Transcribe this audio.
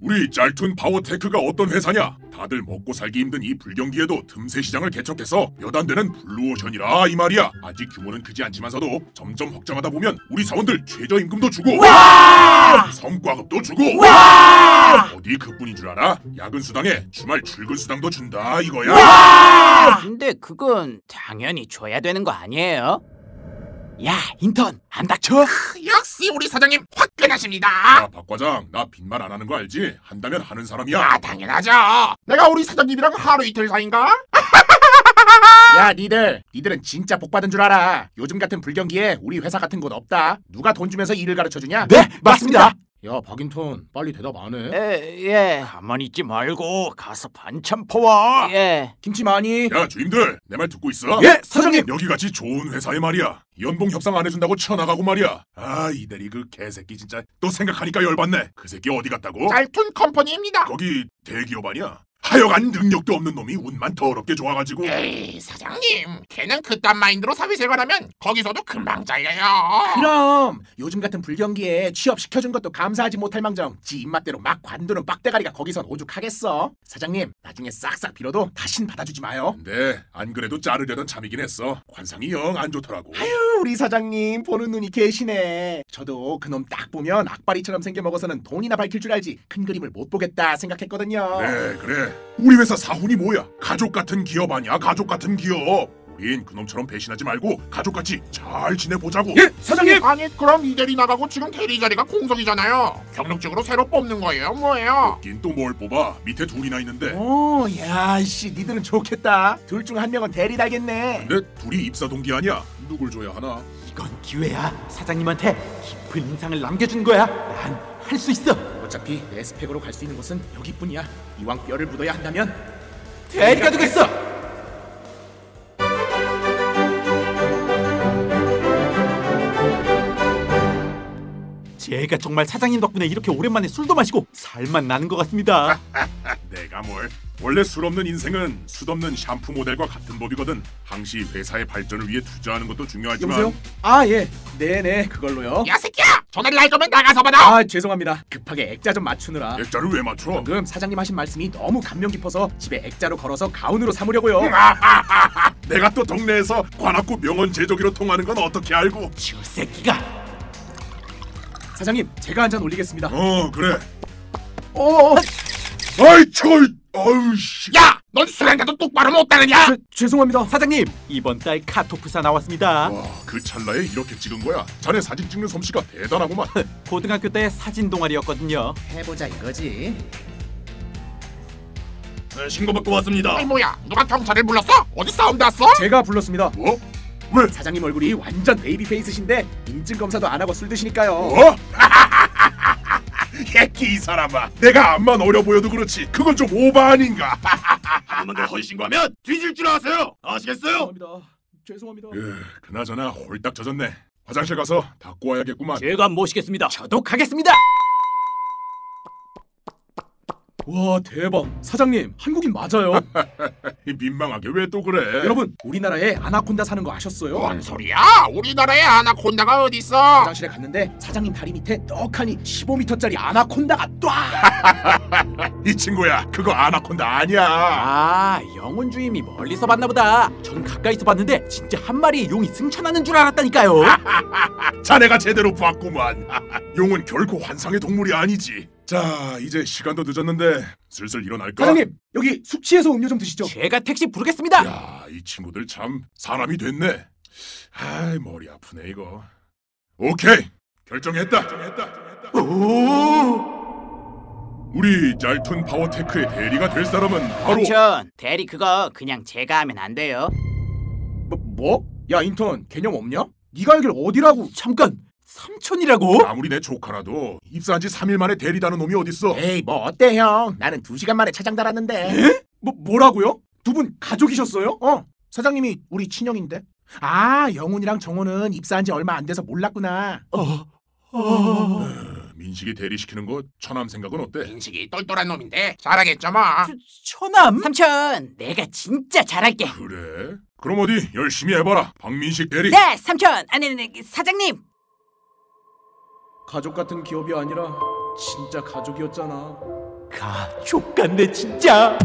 우리 짤툰 파워테크가 어떤 회사냐? 다들 먹고 살기 힘든 이 불경기에도 틈새 시장을 개척해서 몇 안 되는 블루오션이라 이 말이야. 아직 규모는 크지 않지만서도 점점 확장하다 보면 우리 사원들 최저임금도 주고 성과급도 주고 어디 그뿐인 줄 알아? 야근 수당에 주말 출근 수당도 준다 이거야. 근데 그건 당연히 줘야 되는 거 아니에요? 야 인턴 안 닥쳐? 역시 우리 사장님 화 끈하십니다. 야, 박 과장, 나 빈말 안 하는 거 알지? 한다면 하는 사람이야. 아 당연하죠. 내가 우리 사장님이랑 하루 이틀 사이인가? 야 니들 니들은 진짜 복 받은 줄 알아 요즘 같은 불경기에 우리 회사 같은 곳 없다 누가 돈 주면서 일을 가르쳐주냐 네 맞습니다. 야 박인턴 빨리 대답 안 해 에, 예. 가만히 있지 말고 가서 반찬 퍼와. 예. 김치 많이 야, 주임들, 내 말 듣고 있어? 예 사장님 여기같이 좋은 회사에 말이야. 연봉 협상 안 해준다고 쳐나가고 말이야. 아, 이 대리 그 개새끼 진짜 또 생각하니까 열받네. 그 새끼 어디 갔다고? 짤툰 컴퍼니입니다. 거기 대기업 아니야? 하여간 능력도 없는 놈이 운만 더럽게 좋아가지고. 에이 사장님, 걔는 그딴 마인드로 사회생활하면 거기서도 금방 잘려요. 그럼 요즘 같은 불경기에 취업 시켜준 것도 감사하지 못할 망정. 지 입맛대로 막 관두는 빡대가리가 거기선 오죽하겠어? 사장님 나중에 싹싹 빌어도 다신 받아주지 마요. 근데 안 그래도 자르려던 참이긴 했어. 관상이 영 안 좋더라고. 아유 우리 사장님 보는 눈이 계시네. 저도 그놈 딱 보면 악바리처럼 생겨먹어서는 돈이나 밝힐 줄 알지 큰 그림을 못 보겠다 생각했거든요. 그래 그래 우리 회사 사훈이 뭐야 가족 같은 기업 아니야 가족 같은 기업 우린 그놈처럼 배신하지 말고 가족같이 잘 지내보자고 예 사장님 아니 그럼 이 대리 나가고 지금 대리 자리가 공석이잖아요. 경력직으로 새로 뽑는 거예요, 뭐예요? 긴 또 뭘 뽑아 밑에 둘이나 있는데 오, 야 씨, 니들은 좋겠다. 둘 중 한 명은 대리 달겠네. 근데 둘이 입사 동기 아니야 누굴 줘야 하나 이건 기회야. 사장님한테 깊은 인상을 남겨준 거야. 난 할 수 있어. 어차피 내 스펙으로 갈 수 있는 곳은 여기뿐이야. 이왕 뼈를 묻어야 한다면 대리가 되겠어. 제가 정말 사장님 덕분에 이렇게 오랜만에 술도 마시고 살맛 나는 것 같습니다. 내가 뭘 원래 술 없는 인생은 술 없는 샴푸 모델과 같은 법이거든 항시 회사의 발전을 위해 투자하는 것도 중요하지만 여보세요? 아 예, 네네 그걸로요. 야 새끼야, 전화를 할 거면 나가서 받아. 아 죄송합니다. 급하게 액자 좀 맞추느라. 액자를 왜 맞춰 방금 사장님 하신 말씀이 너무 감명 깊어서 집에 액자로 걸어서 가운으로 삼으려고요. 내가 또 동네에서 관악구 명언 제조기로 통하는 건 어떻게 알고 저 새끼가 사장님, 제가 한 잔 올리겠습니다. 어 그래 어, 어, 아이 저걸 어우 씨 야, 넌술한 잔도 똑바로 못 따르냐? 죄, 죄송합니다. 사장님 이번 달 카토프사 나왔습니다. 와, 그 찰나에 이렇게 찍은 거야. 자네 사진 찍는 솜씨가 대단하구만. 고등학교 때 사진 동아리였거든요. 해보자 이거지. 네, 신고받고 왔습니다. 아이 뭐야, 누가 경찰을 불렀어? 어디 싸움 났어? 제가 불렀습니다. 뭐? 왜? 사장님 얼굴이 완전 baby face신데 민증 검사도 안 하고 술 드시니까요. 뭐? 새끼 이 사람아. 내가 암만 어려 보여도 그렇지. 그건 좀 오바 아닌가? 더 허위신고하면 뒤질 줄 아세요. 아시겠어요? 죄송합니다. 죄송합니다. 예, 그나저나 홀딱 젖었네. 화장실 가서 닦고 와야겠구만. 제가 모시겠습니다. 저도 가겠습니다. 와 대박. 사장님 한국인 맞아요. 민망하게 왜 또 그래? 여러분 우리나라에 아나콘다 사는 거 아셨어요? 뭔 소리야? 우리나라에 아나콘다가 어디 있어? 화장실에 갔는데 사장님 다리 밑에 떡하니 15m짜리 아나콘다가 딱! 이 친구야, 그거 아나콘다 아니야. 아 영혼 주임이 멀리서 봤나 보다. 전 가까이서 봤는데 진짜 한 마리의 용이 승천하는 줄 알았다니까요. 자네가 제대로 봤구만. 용은 결코 환상의 동물이 아니지. 자, 이제 시간도 늦었는데 슬슬 일어날까? 사장님 여기 숙취해소 음료 좀 드시죠. 제가 택시 부르겠습니다. 야, 이 친구들 참 사람이 됐네. 아이, 머리 아프네 이거. 오케이, 결정했다. 결정했다. 우리 짤툰 파워테크의 대리가 될 사람은 바로 삼촌, 대리 그거 그냥 제가 하면 안 돼요. 뭐? 뭐? 야 인턴 개념 없냐? 네가 여길 어디라고? 잠깐 삼촌이라고? 아무리 내 조카라도 입사한 지 3일 만에 대리다는 놈이 어딨어? 에이 뭐 어때 형? 나는 두 시간 만에 차장 달았는데. 뭐 뭐라고요? 두 분 가족이셨어요? 어. 사장님이 우리 친형인데. 아 영훈이랑 정호는 입사한 지 얼마 안 돼서 몰랐구나. 어, 어, 민식이 대리시키는 거 처남 생각은 어때? 인식이 똘똘한 놈인데 잘하겠죠 뭐. 처남? 삼촌, 내가 진짜 잘할게. 그래? 그럼 어디 열심히 해봐라 박민식 대리 네, 삼촌. 아니, 사장님. 가족 같은 기업이 아니라 진짜 가족이었잖아. 가족 같네 진짜